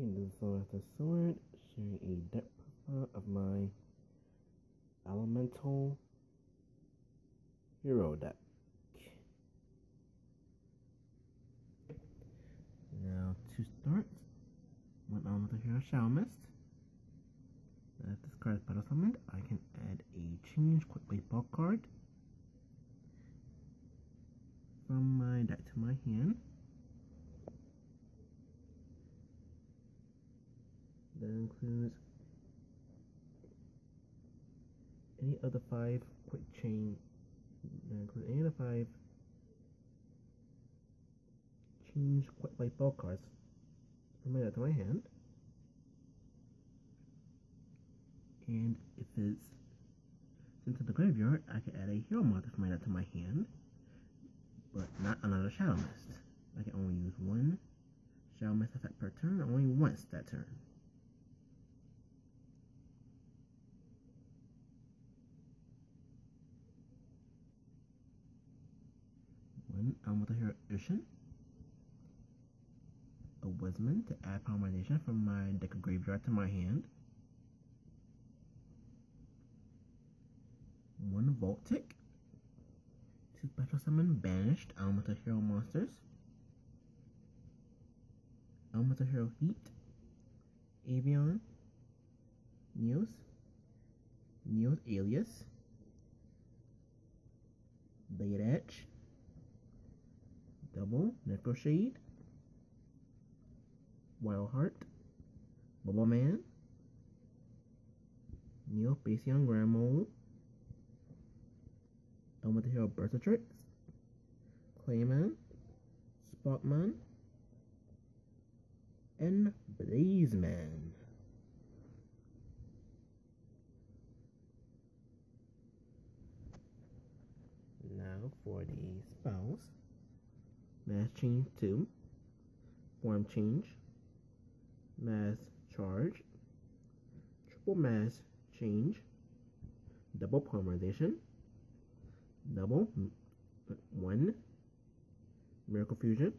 Okay, this is the Sword, sharing a deck profile of my Elemental Hero deck. Now, to start, when Elemental Hero Shadow Mist, if this card is battle summoned, I can add a change quick baseball card from my deck to my hand. That includes any of the five quick chain. Uh, that includes any of five change quick baseball cards from my deck to my hand. And if it's sent to the graveyard, I can add a hero monster from my to my hand but not another Shadow Mist. I can only use one Shadow Mist effect per turn, only once that turn. One Elemental Hero Ishin. A Wisman to add polymerization from my deck of graveyard to my hand. One Voltic to special summon banished um, Elemental Hero monsters. Um, Elemental Hero Heat, Avian. Neos, Neos Alius, Blade Edge, Double Necro Shade, Wild Heart, Bubble Man, Neo-Spacian Grand Mole, Elemental Hero Burstinatrix, Clayman, Spotman, and Blazeman. Now for the spells. Mask Change 2, Form Change, Mask Charge, Triple Mask Change, Double Polymerization, double, one, Miracle Fusion,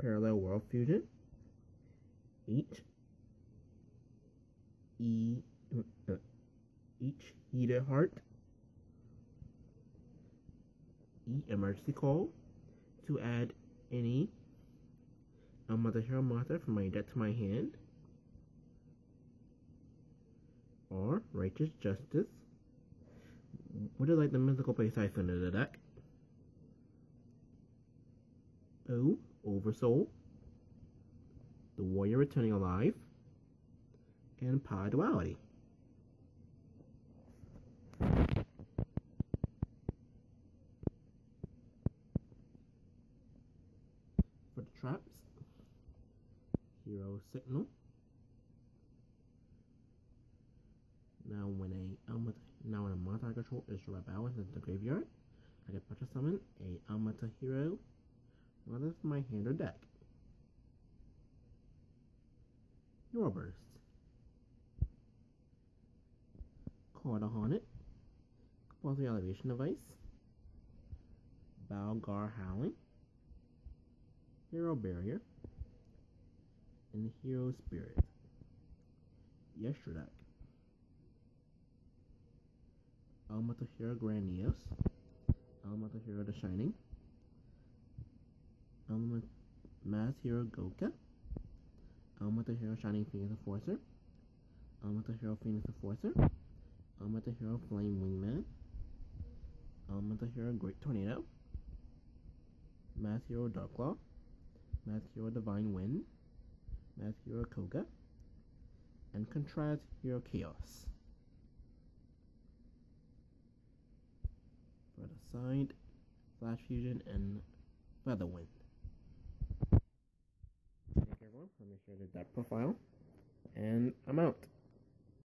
Parallel World Fusion, each, e, uh, each Heated Heart, E Emergency Call, to add any um, Mother Hero monster from my deck to my hand, or Righteous Justice, what is like the mythical place I siphon of the deck? O, Oversoul, the Warrior Returning Alive, and Power Duality. Traps, Hero Signal. Now when a um, Elemental now when a I control is rebel into the graveyard, I can purchase summon a um, Elemental Hero monster from my hand or deck. Your burst. Call the Haunted. Compulsory Elevation Device. Balgar Howling. Hero Barrier. And the Hero Spirit. Yestra deck. Elemental Hero Grandiose, Elemental Hero The Shining, Element Masked Hero Goka, Elemental Hero Shining Phoenix Enforcer, Elemental Hero Phoenix Enforcer, Elemental Hero Flame Wingman, Elemental Hero Great Tornado, Masked Hero Darklaw, Masked Hero Divine Wind, Masked Hero Koga, and Contrast Hero Chaos. for the side, Flash Fusion, and Featherwind. Take care everyone, let me share the deck profile, and I'm out.